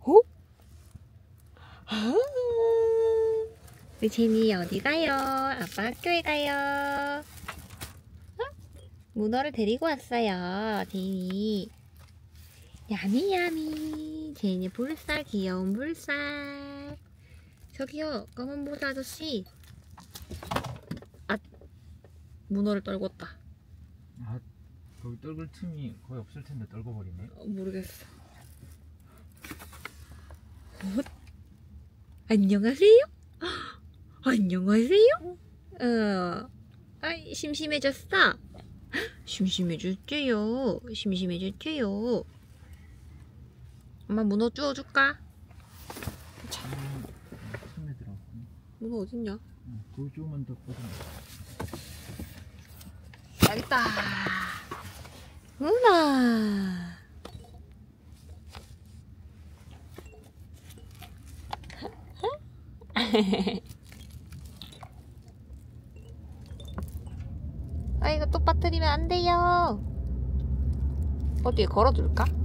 어? 아, 우리 제니 어디 가요? 아빠 학교에 가요. 어? 문어를 데리고 왔어요, 제니. 야미야미. 제니 불살, 귀여운 불살. 저기요, 검은 모자 아저씨. 아, 문어를 떨궜다. 아, 거기 떨굴 틈이 거의 없을 텐데 떨궈버리네. 어, 모르겠어. 뭐? 안녕하세요? 안녕하세요? 어, 아이, 심심해졌어? 심심해졌대요. 심심해졌대요. 엄마 문어 주워줄까? 음, 틈에 들어. 문어 어딨냐? 응, 조금만 더. 여기 있다. 문어. 아, 이거 또 빠뜨리면 안 돼요. 어디에 걸어둘까?